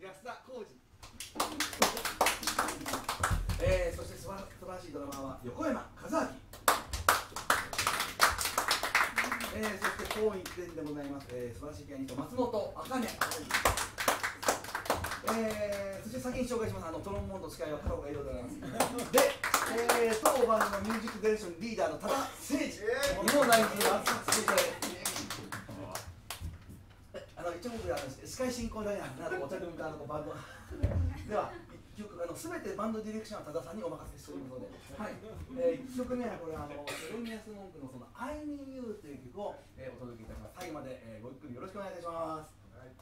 安田浩二。えー、そして素晴らしいドラマーは横山和明。えー、そして高一点でございます、えー、素晴らしいピアニスト松本茜。えー、そして先に紹介します。あのトロンボーンと司会は太郎がいろでございます。で、えー、当番のミュージックディレクションリーダーの多田誠二。日本代表の続いてではあるんですけど、スカイ進行台なんだとお茶組みたい。なのバンドでは1曲あの全てバンドディレクションは多田さんにお任せしております。ので、はい。えー、1曲目はこれあのエルミアス・モンクのその「I Need You」という曲を、えー、お届けいたします。最後まで、えー、ごゆっくりよろしくお願い。いたします、はい。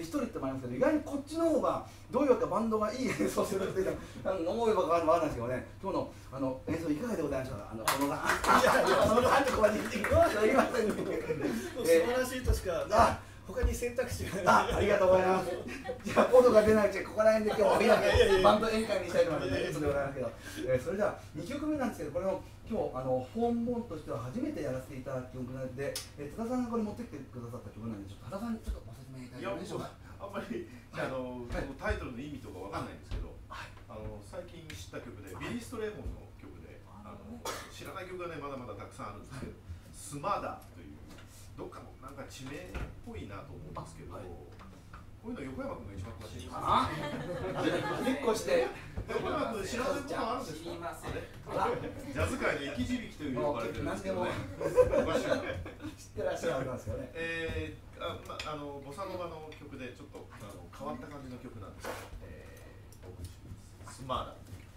で1人ってもありますけど意外にこっちの方がどういうわけバンドがいい演奏するっていうの思えば変わるもあるんですけどね。今日のあの演奏いかがでございましょうか？あのこのがいやいやそのがってここまで言いませんね素晴らしいとしか、あ他に選択肢が。あありがとうございます。じゃあコードが出ないうちここら辺で今日はバンド宴会にしたいと思います、ね、でございますけど、えー、それでは2曲目なんですけどこれの今日あの本本としては初めてやらせていただく曲なんで、えー、津田さんがこれ持ってきてくださった曲なんでちょっと多田さんにちょっといただけましょうか？あんまり、はい、あの、はい、タイトルの意味とかわかんないんですけど、はい、あの最近知った曲で、ビリー・ストレーモンの曲で、あの知らない曲がねまだまだたくさんあるんですけど「スマダ」というどっかのなんか地名っぽいなと思うんですけど、はい、こういうの横山君が一番詳しいですあ結構して横山君知らないことあるんですか？ジャズ界の生き字引という呼ばれてるんですけどね。知ってらっしゃるんですよね。えー、あ、まあ、あのボサノバの曲でちょっとあの変わった感じの曲なんですけど、えー、お送りします。スマーラという曲。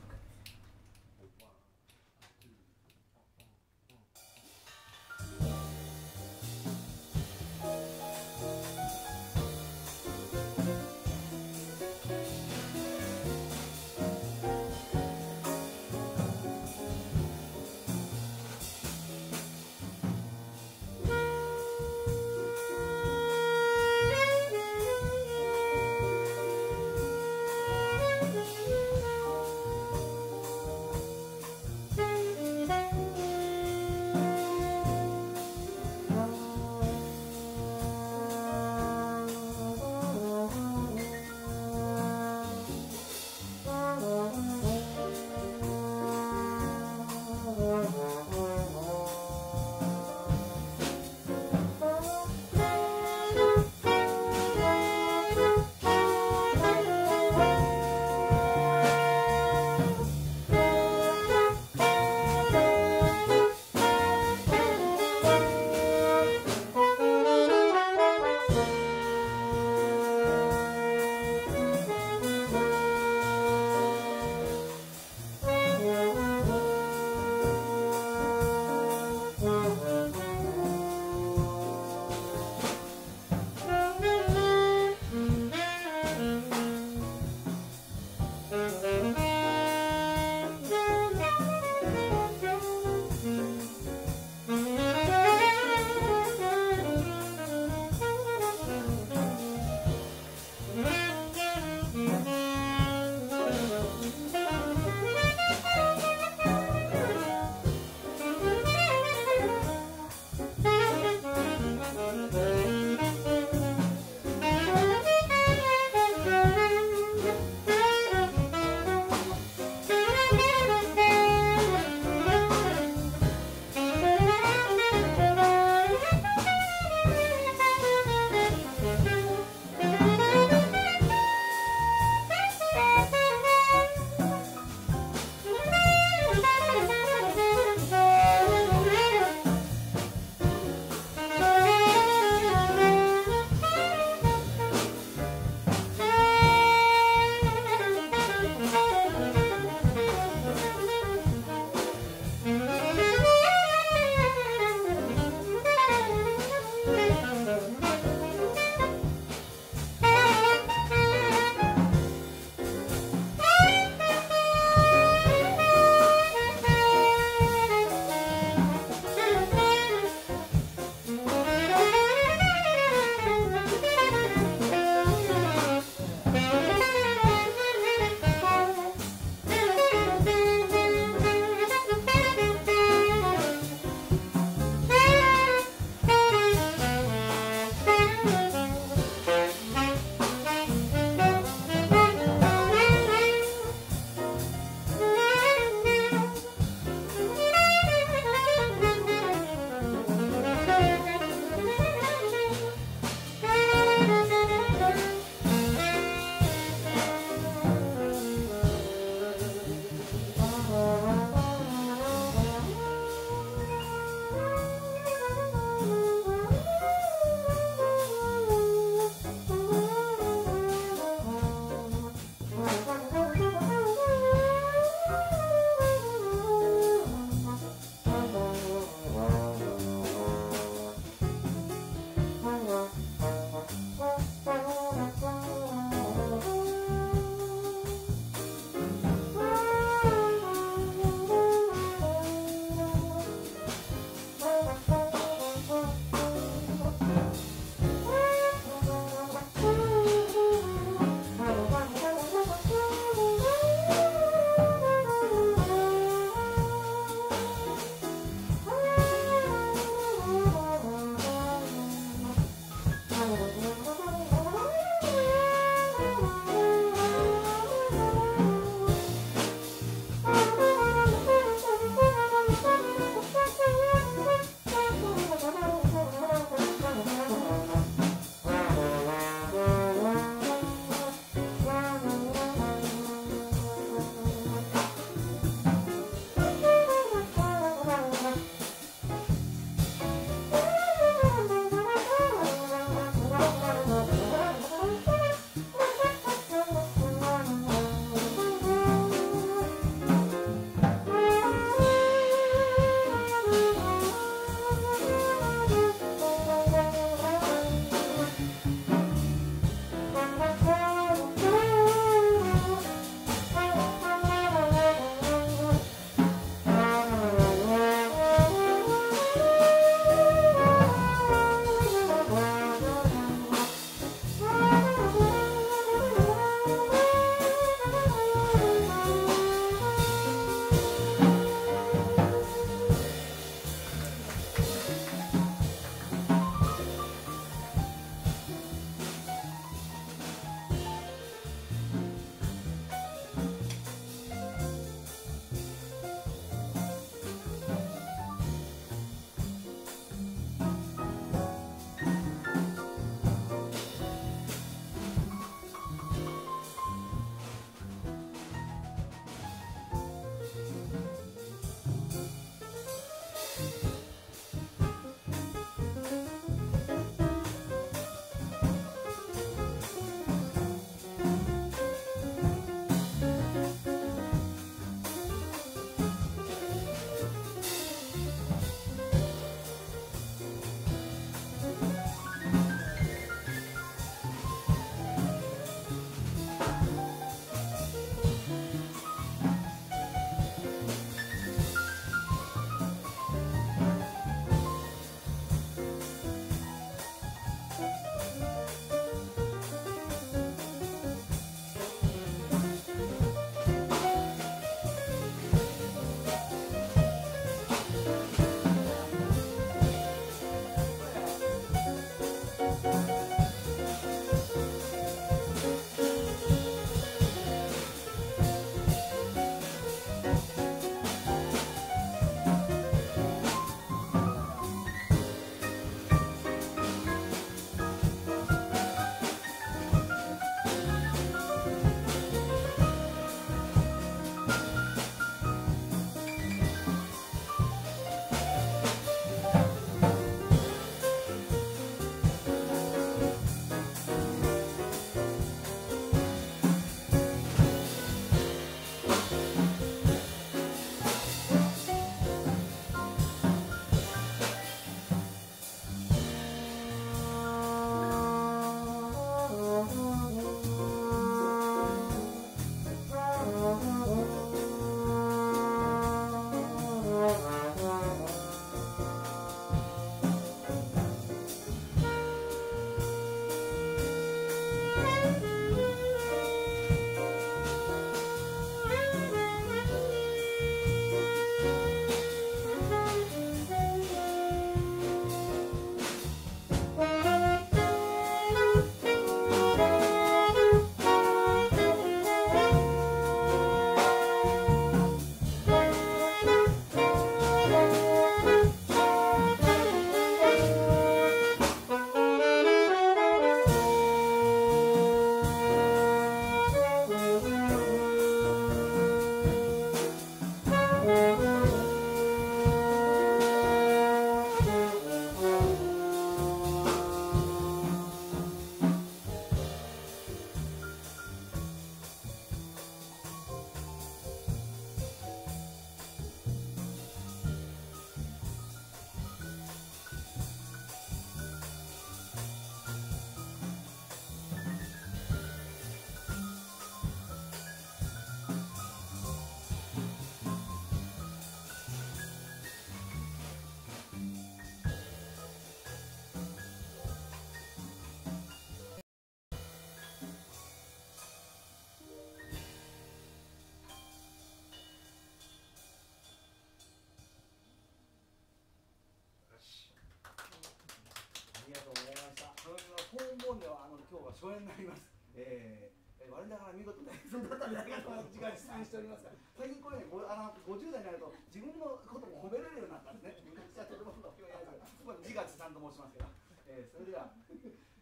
本ではあの今日は初演になります。えーえ我ながら見事な演奏だったんじゃないかと自画自賛しておりますが最近これねあの50代になると自分のことも褒められるようになったんですね。昔はとてもそう表現ないですが自画自賛と申しますけど、えー、それでは、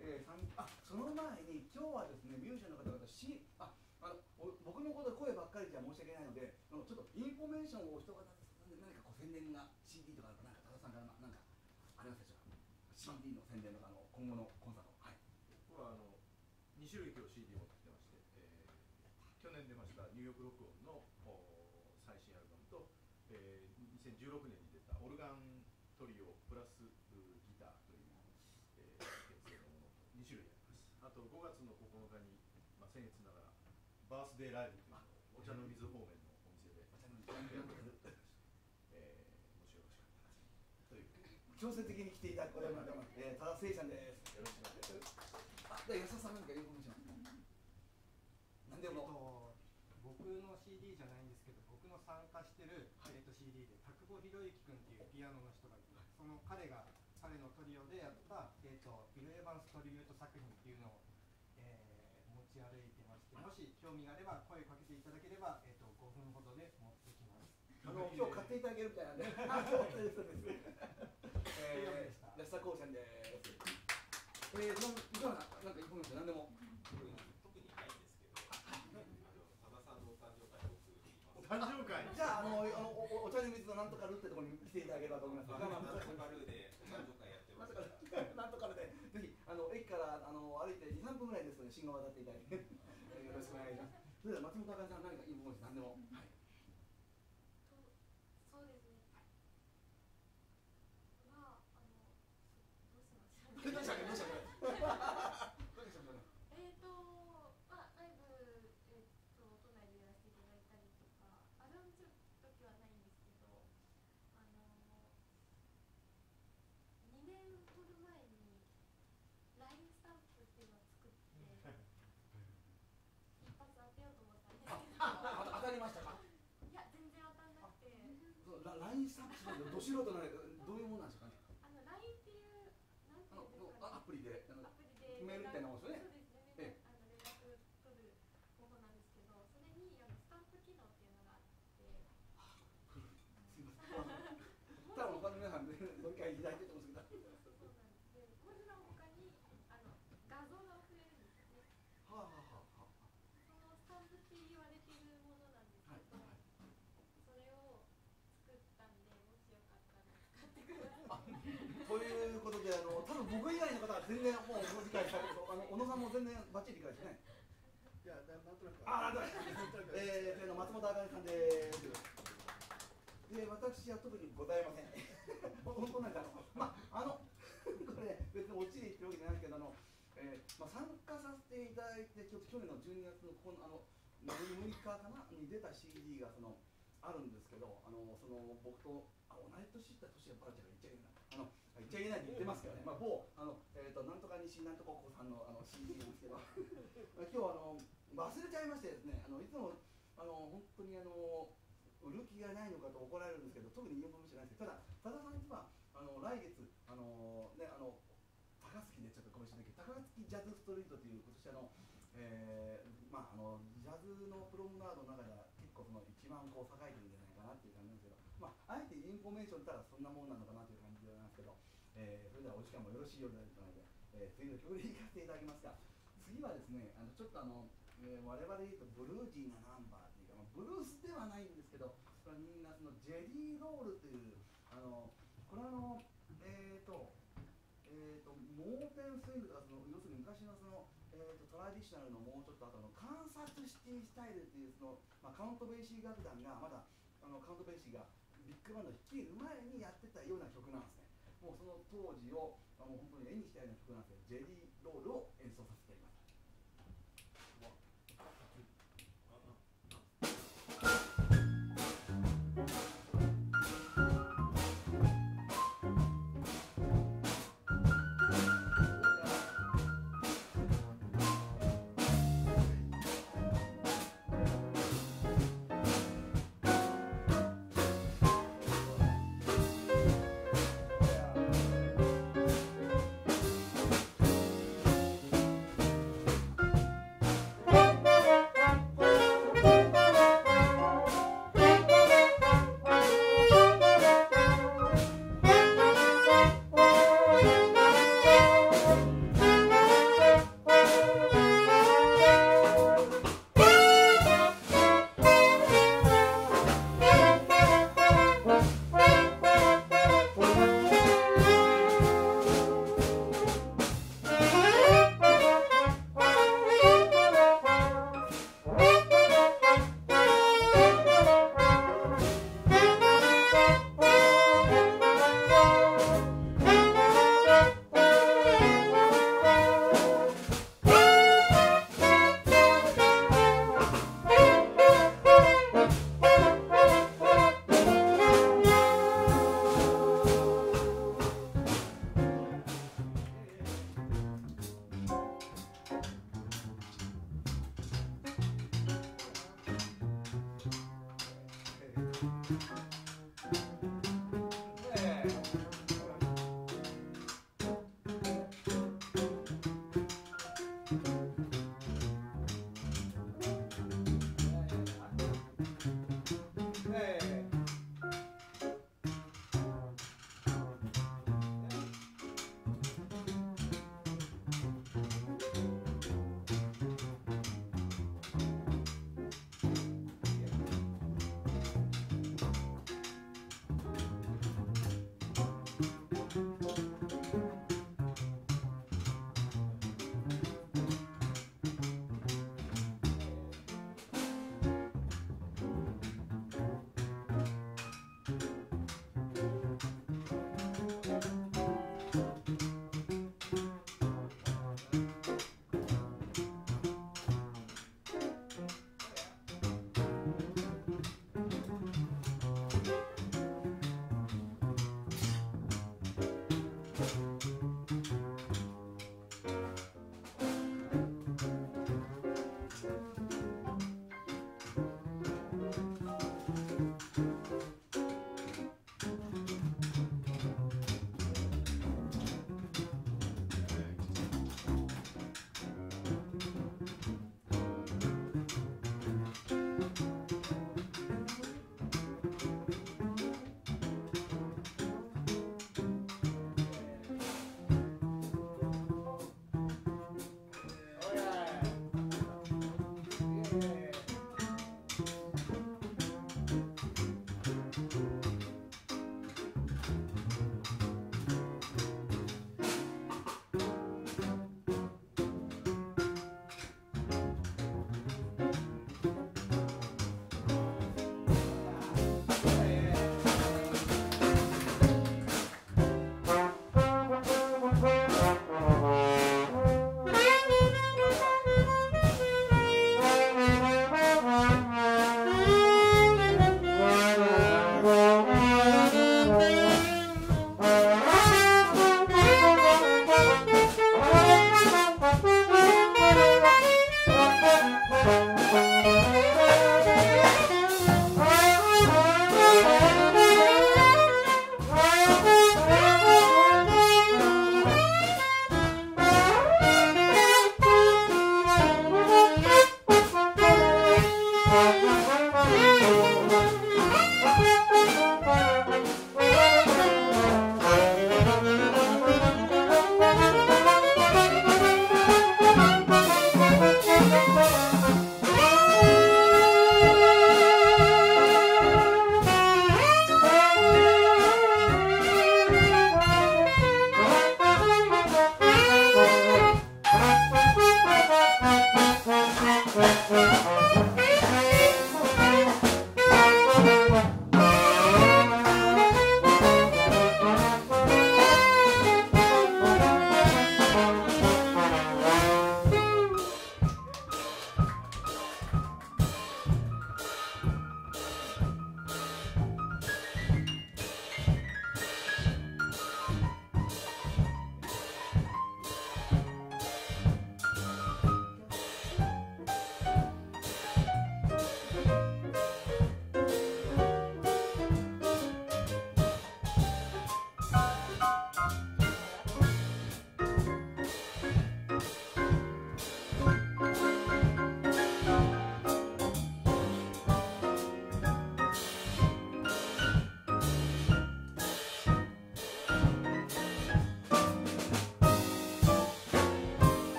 えー、あその前に今日はですねミュージシャンの方々しああの僕のこと声ばっかりじゃ申し訳ないのでちょっとインフォメーションをお一方何かこう宣伝が CD とかなんか多田さんから何かありますでしょうか？CD の宣伝とかあの今後のコンサートはい僕はあの2種類今日 CD 持ってきてまして、えー、去年出ましたニューヨーク録音の最新アルバムと、えー、2016年に出たオルガントリオプラスギターという、えー、結成のものと2種類あります。あと5月の9日に、まあ、僭越ながらバースデーライブというのをお茶の水方面のお店でお茶の水えー、もしよろしかったらという。強制的に来ていただくことになってます、えー、多田聖さんですよろしくお願いしますあで安田さん何か言うかもしれない何でも、僕の CD じゃないんですけど僕の参加してる、はい、えー、と CD で田久保博之君っていうピアノの人がいて、その彼が彼のトリオでやった、えーと、ビル・エヴァンストリビュート作品っていうのを、えー、持ち歩いてましてもし興味があれば声かけていただければ、えーと、5分ほどで持ってきます。あの今日買っていただけるみたいなんで。そうです。そうです。えー、安田高専です。えー、なんいかがな、なんかインフォメーション何でも。特に特にないんですけど、あの多田さんのお誕生会僕誕生会。じゃああのあのおお茶に水のなんとかるってところに来ていただければと思います。なんとかるでお誕生会やってます。なんとかるでぜひあの駅からあの歩いて二三分ぐらいですので信号渡っていただいてよろしくお願いします。それでは松本茜さん何かインフォメーション何でも。はい。そうですね。どうしたどうしたえっと、まあ、ライブ、えっと、都内でやらせていただいたりとか、アルバム作る時はないんですけど。あの。2年ほど前に。ラインスタンプっていうのを作って。一発当てようと思ったんですけど。当たりましたか。いや、全然当たんなくて。ど素人などういうものなんですかね。あの、ラインっていう。アプリでアプリでメールみたいなもんですよね。そうですね。あの連絡取る方法なんですけど、それにあのスタンプ機能っていうのがあって。すみません。多分他の皆さんでご理解いただいてると思うんですけど。そうなんです。で、文字の他にあの画像が送れるんですよね。はあはあはあ。そのスタンプって言われているものなんですけど、はいはい、それを作ったんで、もしよかったら使ってください。ということであの多分僕以外の方は全然もう理解されるあの小野さんも全然バッチリ理解してねいやなんとなくあなんとなくえー、松本あかねさんです。で私は特にございません。本当なんかあのまああの これ別に落ちで言ってるわけじゃないけどあの、えーまあ、参加させていただいてちょっと去年の12月のこのあの6日かなに出た CD がそのあるんですけどあのその僕とあ同い年った年がバラちゃんが言っちゃいけない言っちゃいけないって言ってますけどね、まあ、某あの、えーと、なんとか西なんとか高校さんのあの CD なんですけど。今日あの忘れちゃいましてですねあのいつもあの本当にあの売る気がないのかと怒られるんですけど特に言うことじゃないですけどただ多田さんいつもあの来月あのねあの高槻でちょっとごめんなさい高槻ジャズストリートという今年あのえー、まああのジャズのプロムナードの中では結構その一番こう栄えてるんじゃないかなっていう感じなんですけど、まあ、あえてインフォメーションたらそんなもんなのかなというえー、それではお時間もよろしいようでなので、えー、次の曲でいかせていただきますが次はですねあのちょっとあの、えー、我々で言うとブルージーなナンバーっていうか、まあ、ブルースではないんですけどそれみんなそのジェリーロールというあのこれはあのえっ、ー、とえーと、盲点スイングとかその要するに昔のその、えーと、トラディショナルのもうちょっと後の観察シティスタイルっていうその、まあ、カウントベイシー楽団がまだあのカウントベイシーがビッグバンドを率いる前にやってたような曲なんです。もうその当時をあの本当に絵にしたような曲なんですよ。ジェリーロールを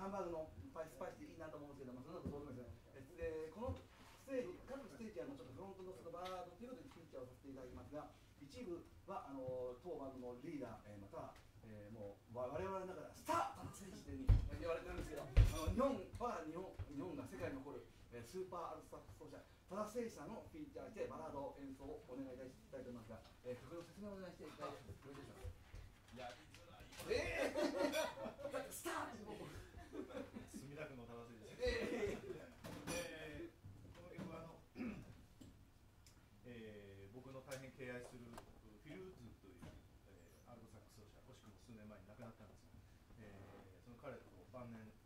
ハンバーグのパイスパイスでいいなと思うんですけども、そんなことどうでもいいですね。えでこのステージ各ステージはちょっとフロントのそのバードということでフィーチャーをさせていただきますが、一部はあの当バンドのリーダー、えー、または、えー、もう我々の中ではスター達成してに言われてるんですけど、あの日本は日本日本が世界に残る、えー、スーパーアルスタッフ奏者多田誠さんのフィーチャーしてバラード演奏をお願いいたしたいと思いますが、えー、曲の説明をお願いしていただいてよろしいでしょうか。やりづらいえー、だってスターって僕墨田区の正しいです。ええーこの曲はあの、えー僕の大変敬愛するフィルーズという、えーアルトサックス奏者、惜しくも数年前に亡くなったんですが、えーその彼と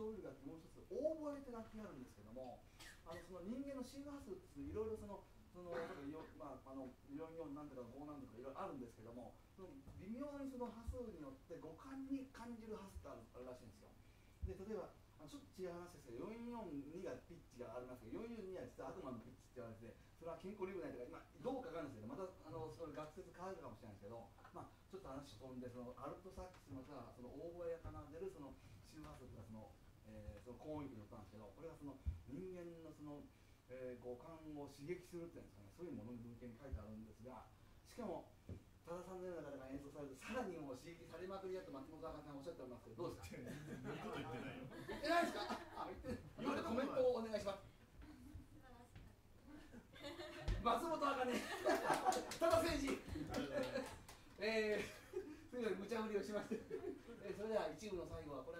哀愁を帯びる楽器もう一つオーボエって楽器があるんですけどもあのその人間の周波数っていろいろそのそのまああの44なんとか5なんとかいろいろあるんですけどもその微妙にその波数によって五感に感じる波数ってあるらしいんですよ。で例えばあのちょっと違う話ですけど442がピッチがありますけど442は実は悪魔のピッチって言われてそれは健康リブないとか今どうかわかんないですけどまたあのその学説変わるかもしれないですけどまあちょっと話飛んでそのアルトサックスまたはそのオーボエが奏でるその周波数とかその、えーその高音域の音なんですけどこれがその人間のその、えー五感を刺激するっていうんですかねそういうものに文献に書いてあるんですがしかも多田さんのような方が演奏されるとさらにもう刺激されまくりだと松本赤さんおっしゃっておりますけどどうですか？言うこと言ってないよ言ってないですかあ言っていろいろコメントをお願いします。松本茜。ただ誠治。えー、というより無茶ぶりをしまして、えーそれでは一部の最後はこれ。の、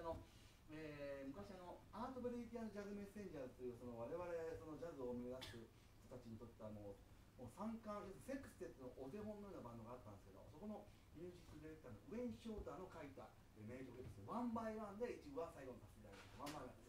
えー昔あのアートブレイキー and ジャズメッセンジャーというその我々そのジャズを目指す人たちにとってはもうもう三管セクステットのお手本のようなバンドがあったんですけどそこのミュージックディレクターのウェイン・ショーターの書いた名曲です One by One で一部は最後にさせていただきます One by One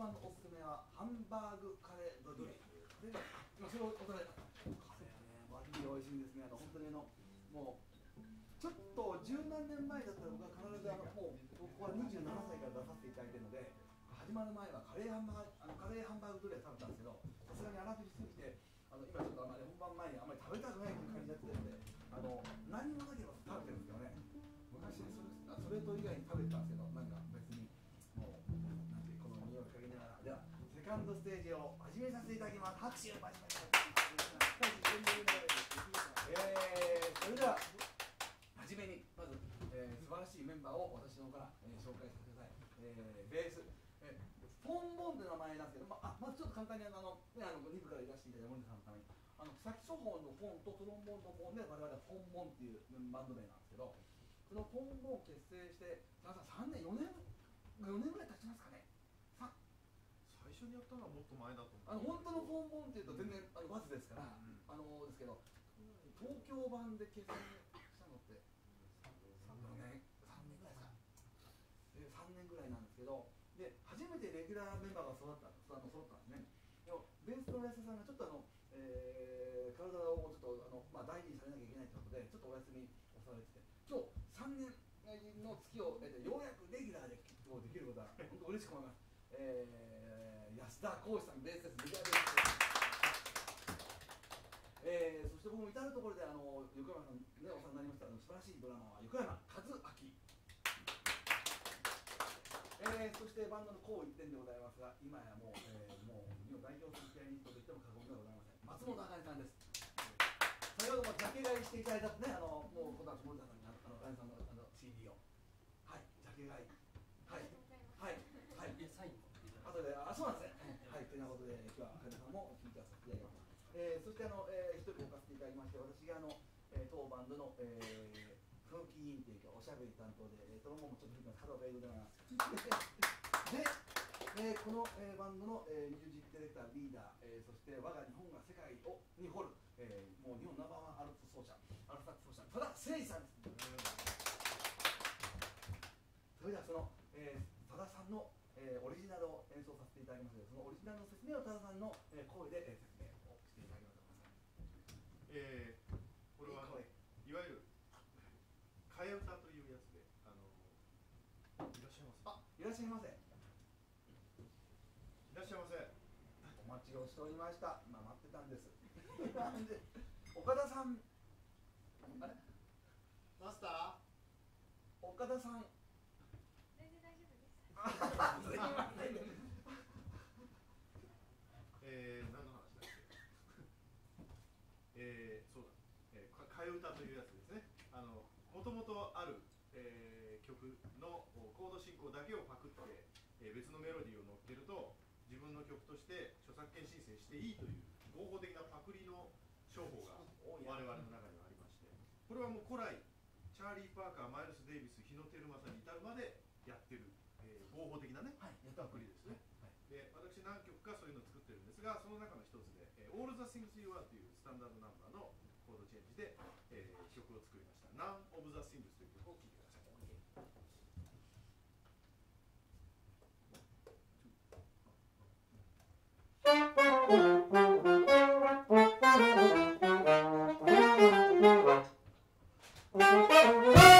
番のおすすめはハンバーグカレードリアカレー今それをお食べカレーねマジで美味しいんですね。あの本当にあのもうちょっと十何年前だったら僕は必ずあのもう僕は27歳から出させていただいてるので始まる前はカレーハンバーグあのカレーハンバーグドリア食べたんですけど拍手を待ちましょうえ、それでは初めにまず、えー、素晴らしいメンバーを私の方から、えー、紹介させてください、えー、ベース、えー、ポンボンって名前なんですけど、まあ、まずちょっと簡単にあの、ね、あの2部からいらしていただいた森田さんのためにあのサキソフォンのフォンとトロンボンのフォンで我々はポンボンっていうバンド名なんですけどこのポンボンを結成して皆さん3年4年4年ぐらい経ちますか最初にやったのはもっと前だと思う。あの本当のボンっていうと全然あのわずですから、うんあのですけど東京版で結成したのって3年3年ぐらいか。で3年ぐらいなんですけどで初めてレギュラーメンバーが育ったあの揃ったんですね。でもベースの安田さんがちょっとあの、えー体をちょっとあの、まあ、大事にされなきゃいけないということでちょっとお休みをされてて今日3年の月を経てようやくレギュラーでキックをできることは本当嬉しく思います、えー、安田浩司さんベースですメジャーベースです。えー、そして僕も至る所であの横山さんねお世話になりましたあの素晴らしいドラマは横山和明えー、そしてバンドのこう一点でございますが今やもう、えー、もう日本代表するピアニストと言っても過言ではございません。松本茜さんです。先ほどもジャケ買いしていただいたねあのもう小田森田さんにあのあのさんのあの CD を。はいジャケ買いはいはいサインも後で、あ、そうなんですね。はい、ということで、今日は金さんも聞いてさせていただきます。えー、そして、あの、えー、一人置かせていただきまして、私が、あの、えー、当バンドの、えー、風紀委員というか、おしゃべり担当で、えー、トロンボンもちょっと吹きます、角が英語でございます。で、えー、この、えー、バンドの、えー、ミュージックディレクター、リーダー、えー、そして我が日本が世界をに掘る、えー、もう日本ナンバーワンアルプス奏者、アルプサックス奏者、多田誠司さんです。それではその、えー、多田さんの、えー、オリジナルを演奏させていただきますので、そのオリジナルの説明を多田さんの、えー、声で、えー、説明をしていただきますえー、これはあのいいいわゆる替え歌というやつであのいらっしゃいませ？あ、いらっしゃいませ。いらっしゃいませお待ちをしておりました。今待ってたんです。岡田さん、あれ、マスタ岡田さん。全然大丈夫ですあすいません。えー、何の話だっけえー、そうだ、えー、か替え歌というやつですねあのもともとある、えー、曲のコード進行だけをパクって、えー、別のメロディーを乗っけると自分の曲として著作権申請していいという合法的なパクリの商法が我々の中にはありましてこれはもう古来チャーリー・パーカーマイルス・デイビス日野照正に至るまでやってる、えー合法的なねはい、やったパクリですね。で私何曲かそういうのを作ってるんですがその中の一つで「えー All the Things You Are」というスタンダードナンバーのコードチェンジで、えー曲を作りました「None of the Things」という曲を聴いてください。「え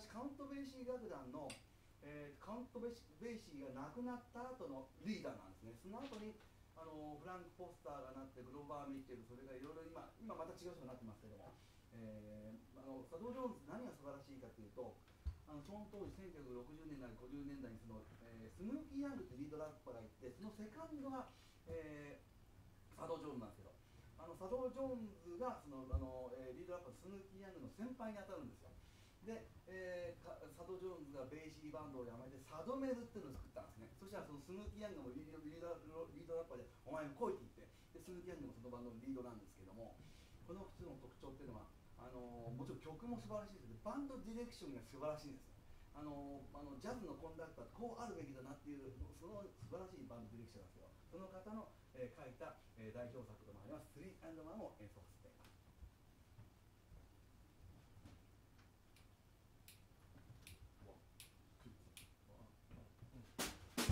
昔カウント・ベイシー楽団の、えーカウントベイシ・ベイシーが亡くなった後のリーダーなんですね。その後にあのフランク・フォスターがなってグローバー・ミッチェルそれがいろいろ今今また違う人になってますけども、えーあのサド・ジョーンズ何が素晴らしいかというとあのその当時1960年代50年代にその、えースヌーピー・ヤングってリードラッパーがいてそのセカンドが、えーサド・ジョーンズなんですけどあのサド・ジョーンズがそのあの、えーリードラッパースヌーピー・ヤングの先輩に当たるんですよ。で、えーサド・ジョーンズがベイシーバンドを辞めてサドメルっていうのを作ったんですね。そしたらそのスヌーキー・ヤングもリードリードリードラッパーで「お前も来い」って言ってでスヌーキー・ヤングもそのバンドのリードなんですけどもこの2つの特徴っていうのはあのもちろん曲も素晴らしいですけどバンドディレクションが素晴らしいんですあのあのジャズのコンダクターってこうあるべきだなっていうその素晴らしいバンドディレクションなんですよ。その方の、えー書いた、えー代表作でもあります「3&1」を演奏させ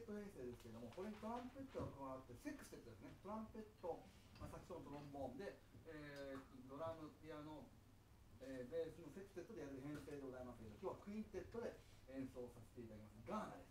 テップ編成ですけれども、これにトランペットが加わって、セックステットですね、トランペット、まあ、サクソン、トロンボーンで、えードラム、ピアノ、えーベースのセクステットでやる編成でございますけど、今日はクインテットで演奏させていただきます。ガーナです。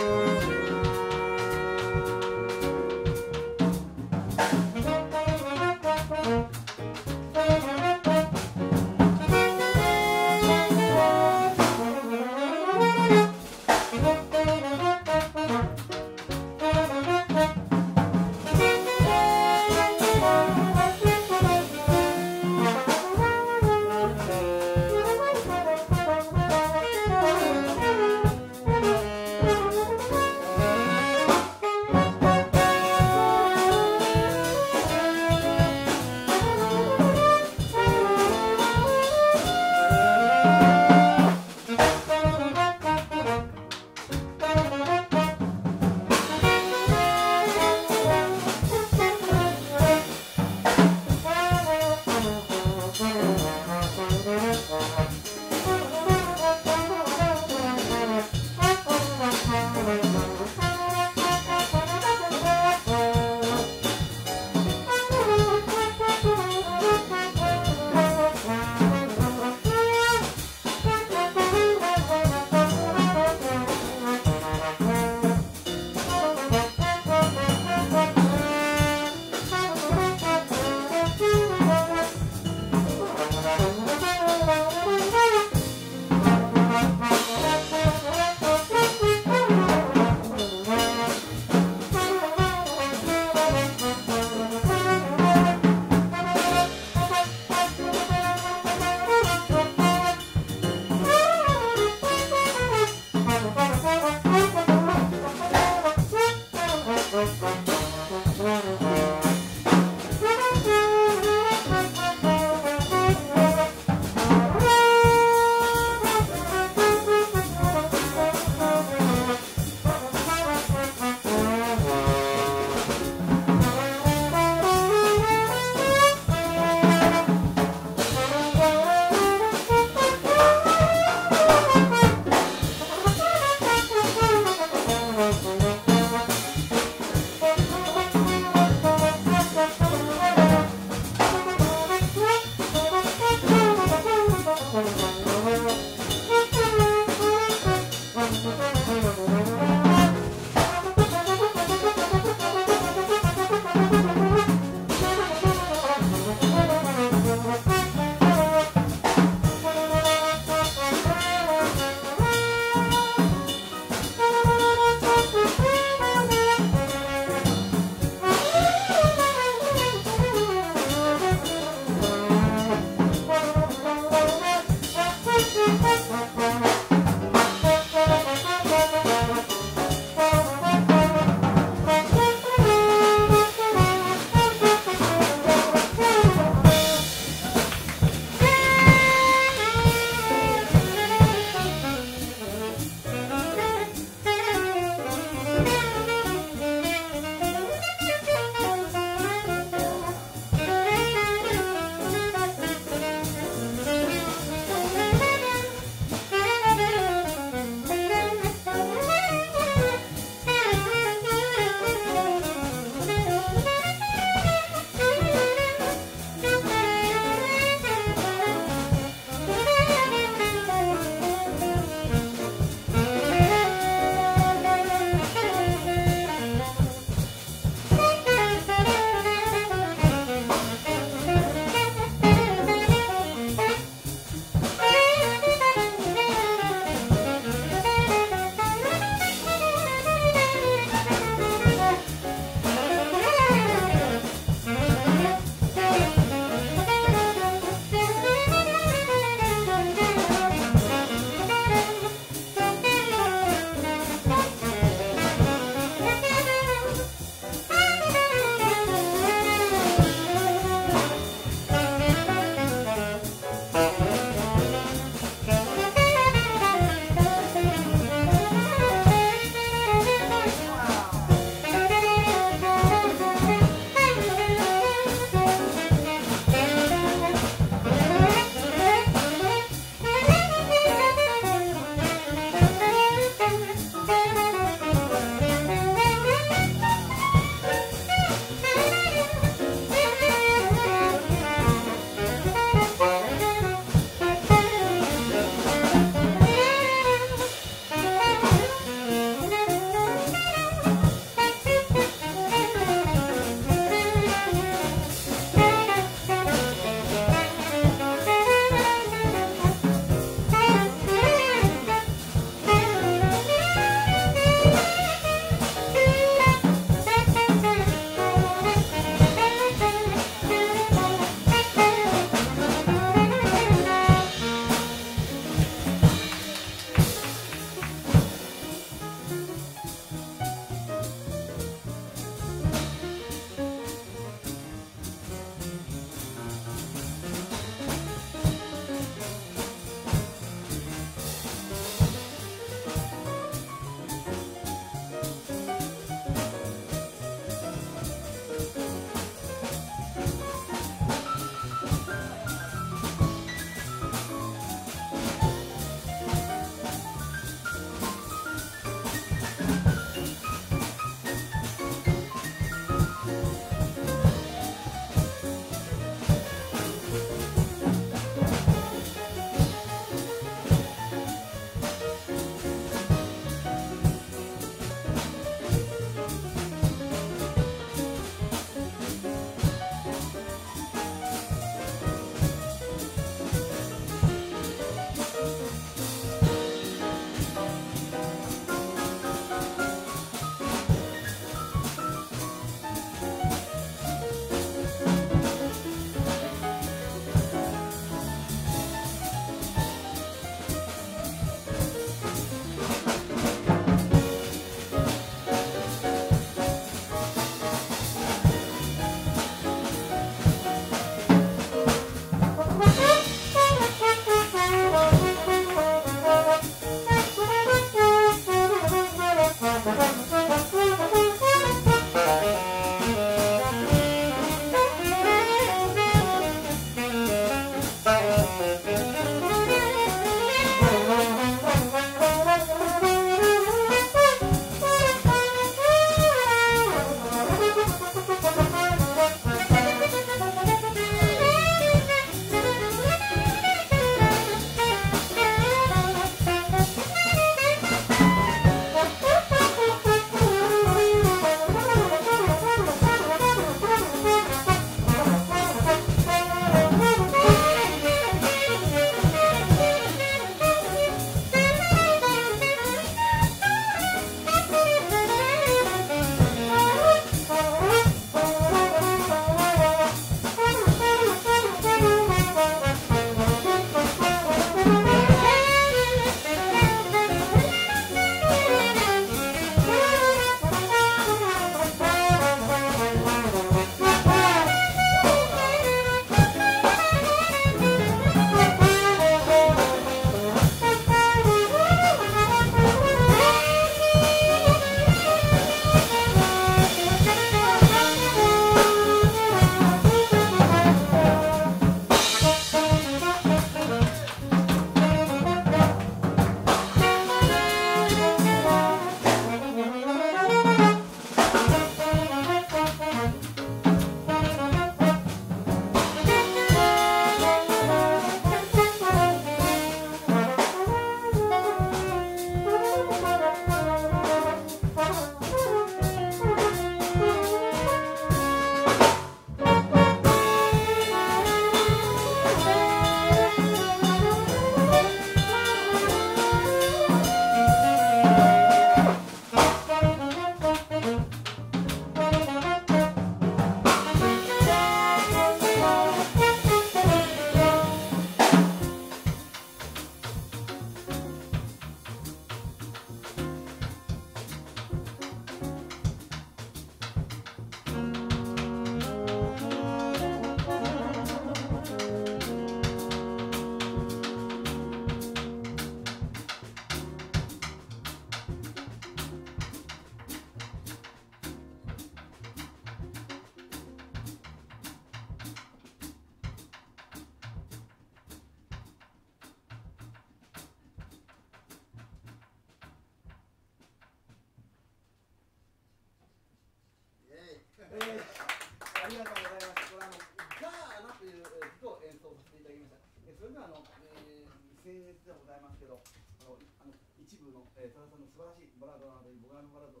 えー、多田さんの素晴らしいバラードなどに僕らのバラード、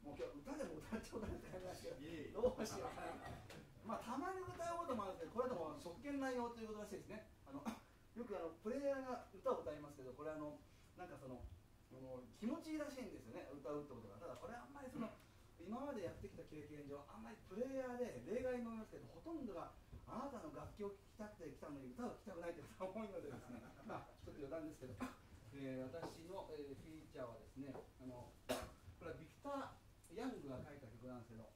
もう今日歌でも歌っちゃおうかなって感じなんですけど、どうしよう。まあたまに歌うこともあるんですけど、これでも職権内容ということらしいですね。あのよくあのプレイヤーが歌を歌いますけど、これあのなんかその。あの気持ちいいらしいんですよね、歌うってことが。ただこれあんまりその、今までやってきた経験上、あんまりプレイヤーで例外もいますけど、ほとんどがあなたの楽器を聴きたくて来たのに歌を聴きたくないという方が多いのでですね、まあ、ちょっと余談ですけど、えー、私の、えー、フィーチャーはですね、あのこれはビクター・ヤングが書いた曲なんですけど、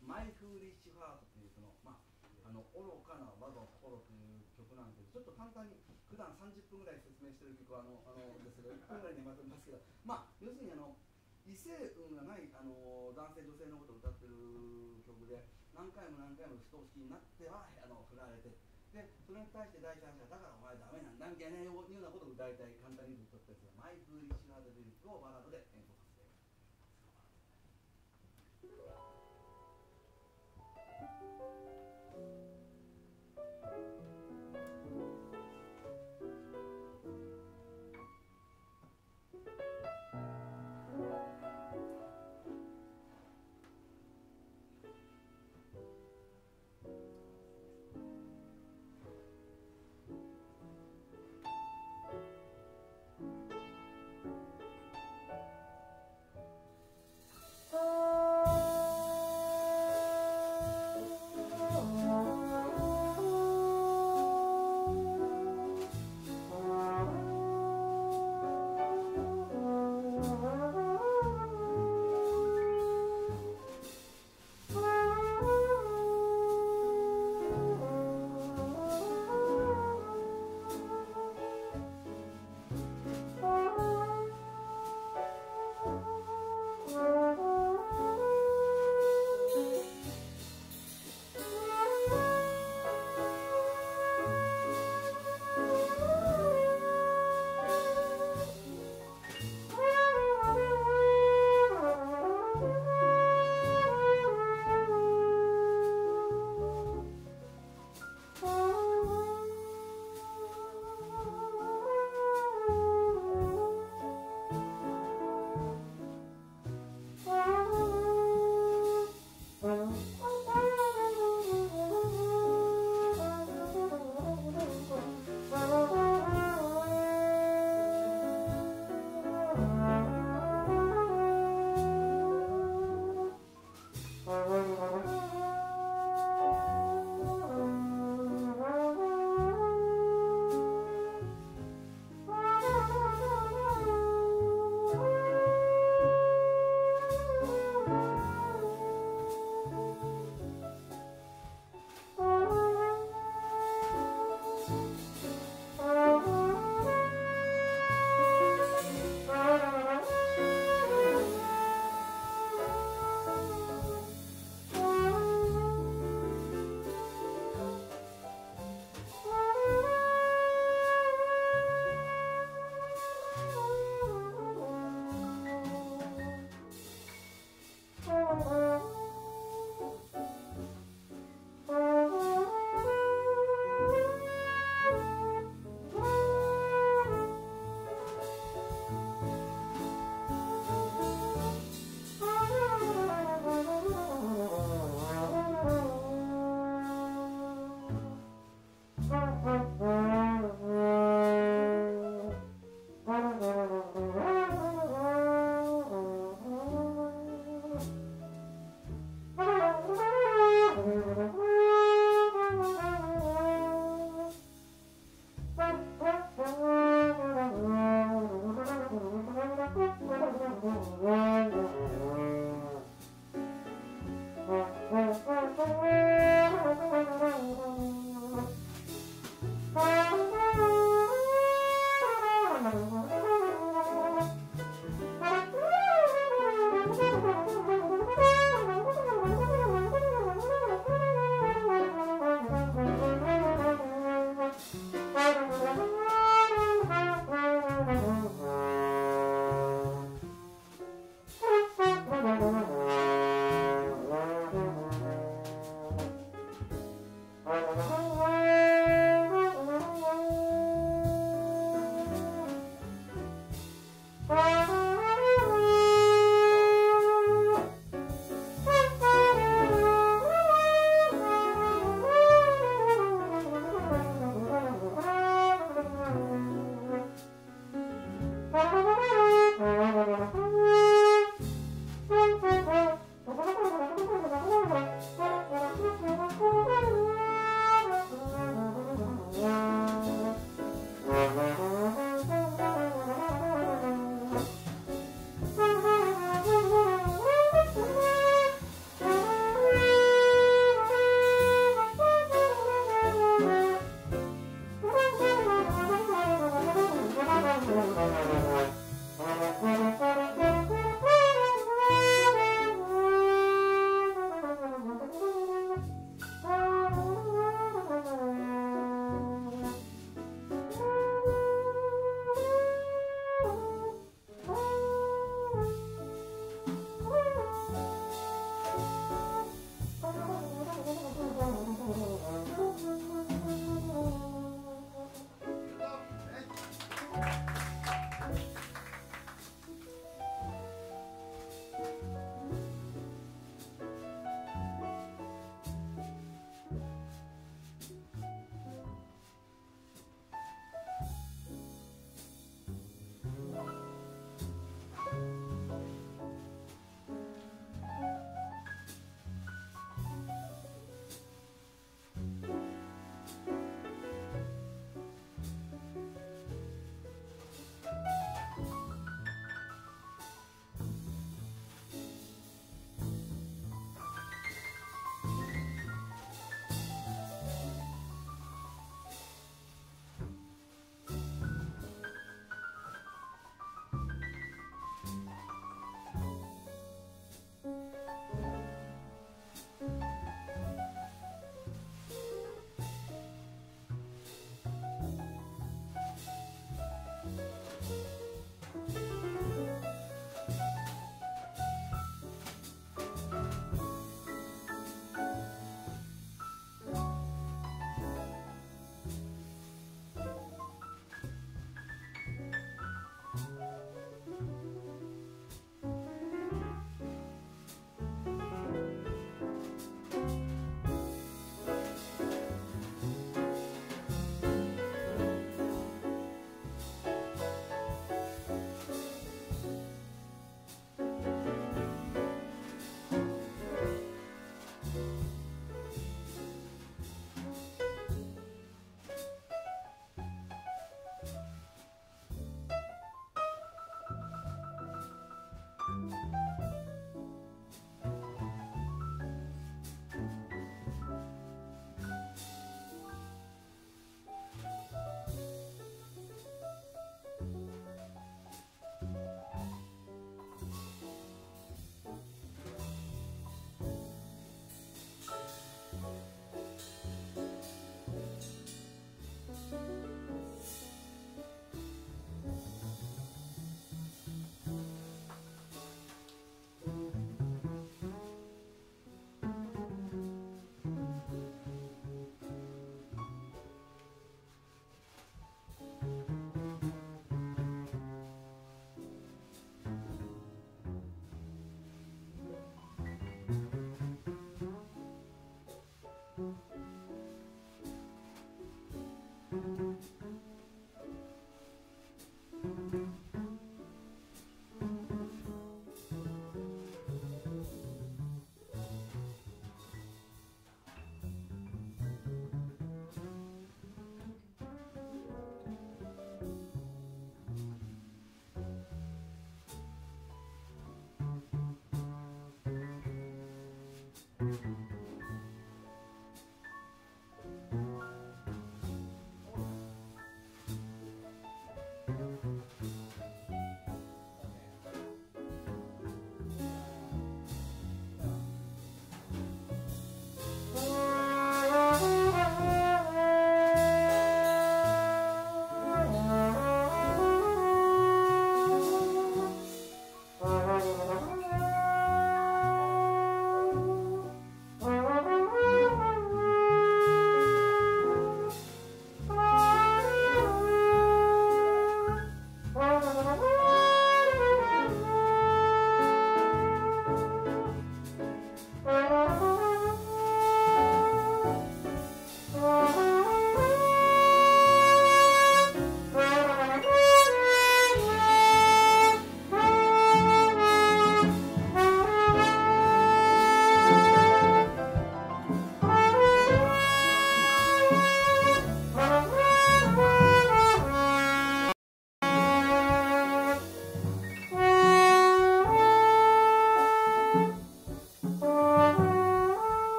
マイ・フーリッシュ・ハートというその、まあ、あの愚かな我が心という曲なんですけど、ちょっと簡単に普段30分ぐらい説明してる曲はあのあのですけど、1分ぐらいでまとめますけど、まあ、要するにあの異性運がないあの男性、女性のことを歌ってる曲で、何回も何回も人を好きになってはあの振られて、でそれに対して第三者、だからお前ダメなんだみたいなようなことを大体簡単に言うとったやつが、マイ・フーリッシュ・ハートという曲をバラードで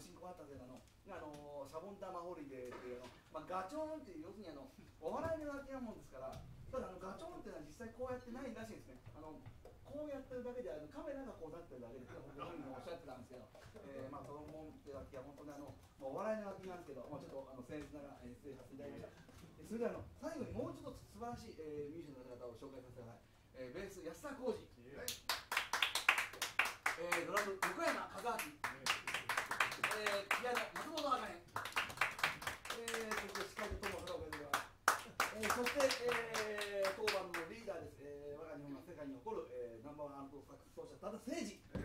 圭さんと僕も親交があったあの、あのシャボン玉ホリデーっていうの、まあ、ガチョーンっていう、要するにあの、お笑いの楽器なもんですから、ただあの、ガチョーンっていうのは実際こうやってないらしいんですね。あのこうやってるだけで、あのカメラがこうなってるだけで、僕本人もおっしゃってたんですけど、えー、まあ、トロンボーンって楽器は本当にあの、もうお笑いの楽器なんですけど、まあ、ちょっとあの、僭越ながら、えー、失礼させていただきました。えそれではあの最後にもうちょっと素晴らしい、えー、ミュージシャンの方を紹介させてください、えー、ベース安田浩二、えー、ドラム横山和明、えー、ピアノ松本茜、えー、そして司会の友原岡では、えー、そして、えー、当番のリーダーです、えー、我が日本が世界に誇る、えー、ナンバーワンアルトサックス奏者多田誠二、そ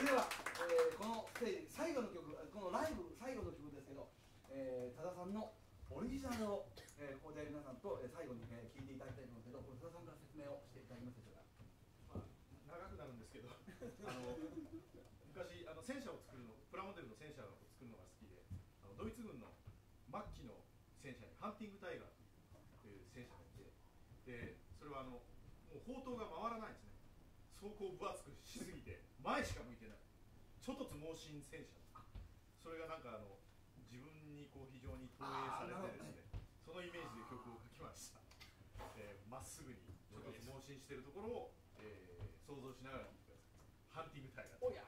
れでは、えー、このステージ最後の曲このライブ最後の曲ですけど、えー、多田さんのオリジナルを、えー、ここで皆さんと、えー、最後に、えー、聞いていただきたいと思うんですけどこれ多田さんから説明をしていただけますでしょうかまあ、長くなるんですけど、あの昔あの戦車を作るの、プラモデルの戦車を作るのが好きで、あのドイツ軍の末期の戦車にハンティングタイガーという戦車がいて、でそれはあのもう砲塔が回らないんですね。装甲分厚くしすぎて前しか向いてない。ちょっとつ猛進戦車。それがなんかあの自分にこう非常に投影されてですね、そのイメージで曲を書きました。えーっすぐにちょっとつ猛進してるところを、えー想像しながら聴いてください。ハンティングタイガー。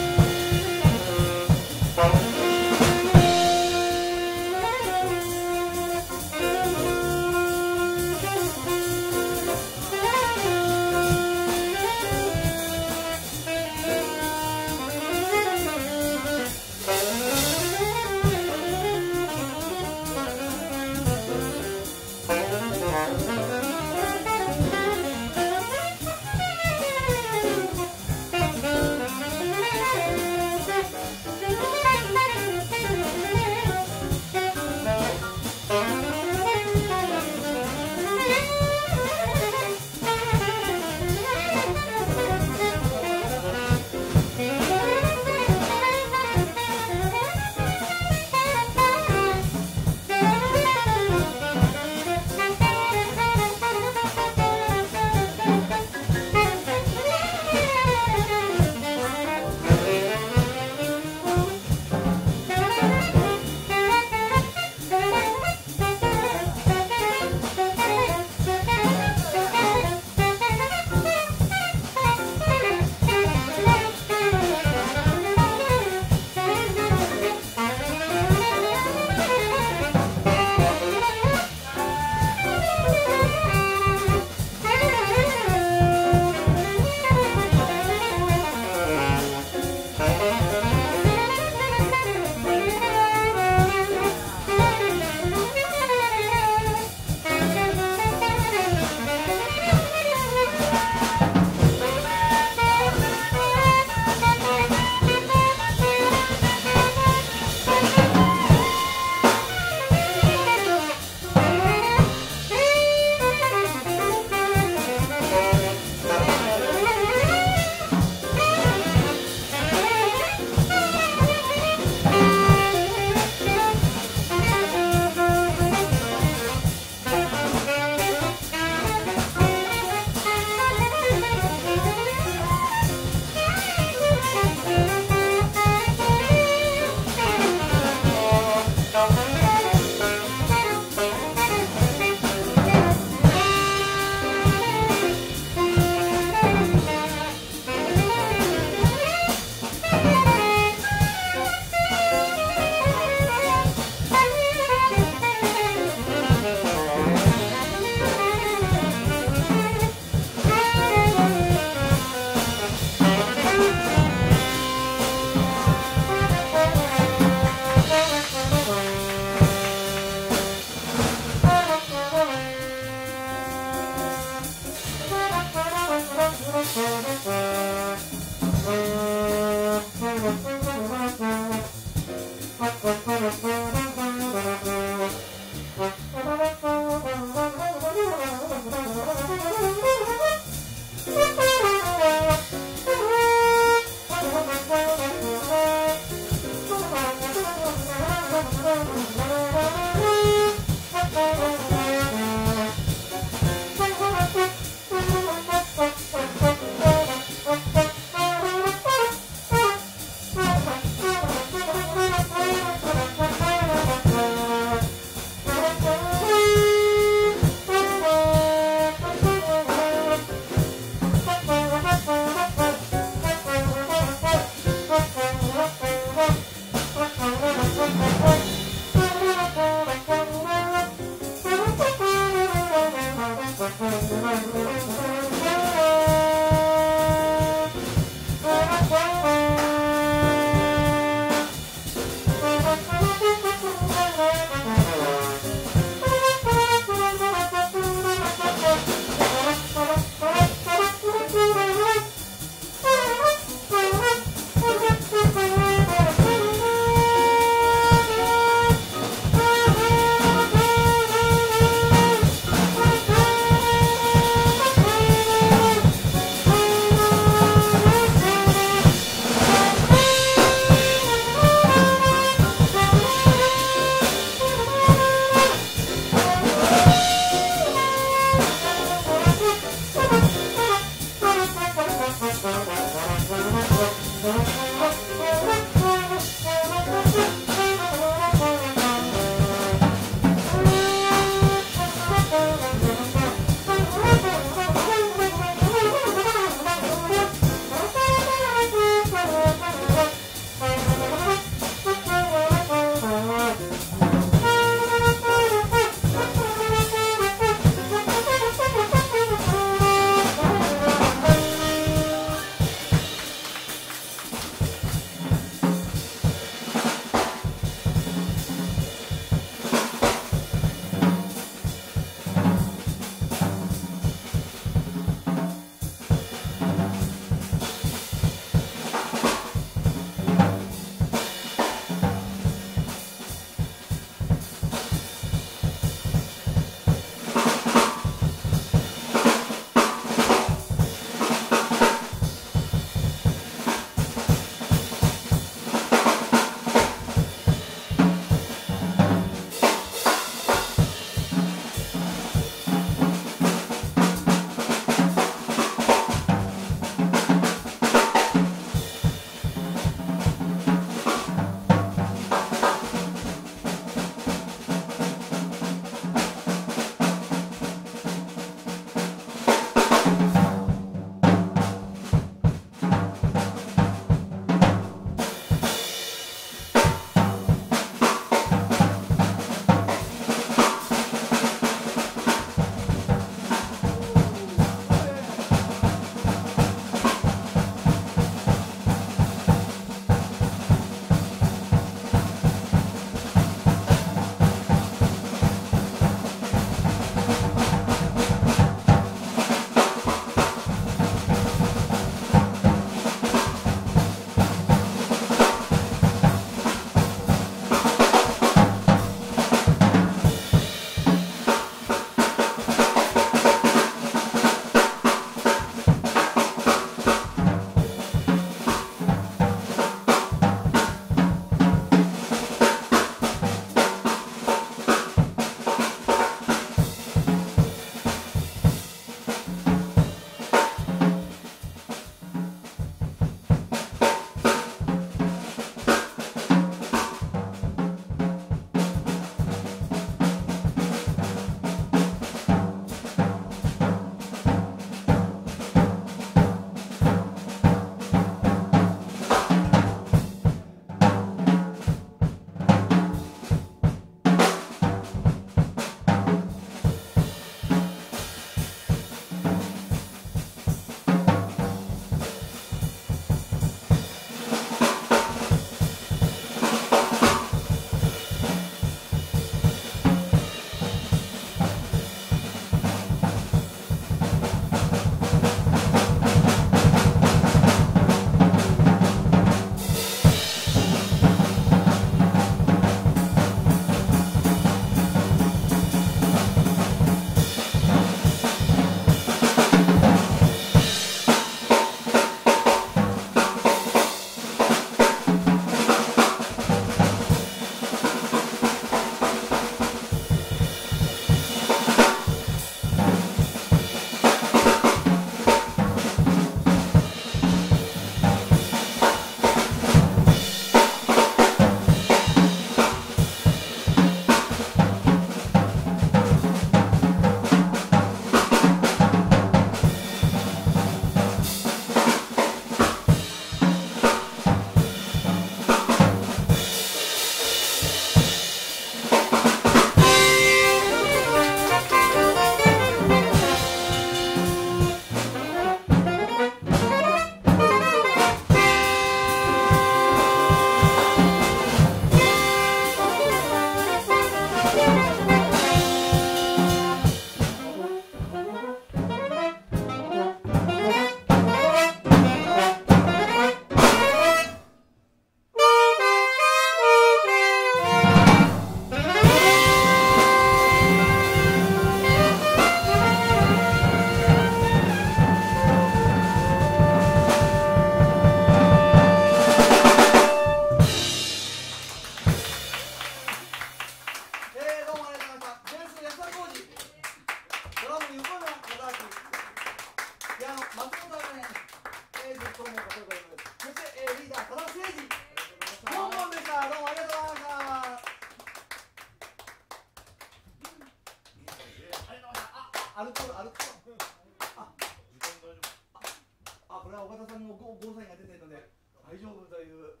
これは岡田さんのゴゴーサインが出てるので大丈夫という。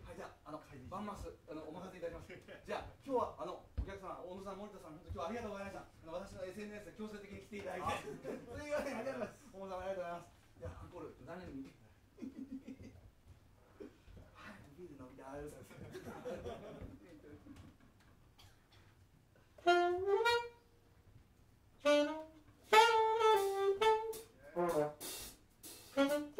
はいじゃああのバンマスあのお任せいただきます。じゃあ今日はあのお客様大野さん森田さん本当今日はありがとうございました。あの私の SNS で強制的に来ていただいて。すいうわけありがとうございます。大野さんありがとうございます。じゃあアンコール何年見て？はいビール飲みたいありがとうございます。Mm-hmm.